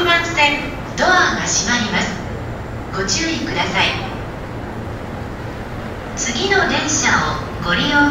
6番線ドアが閉まります。ご注意ください。次の電車をご利用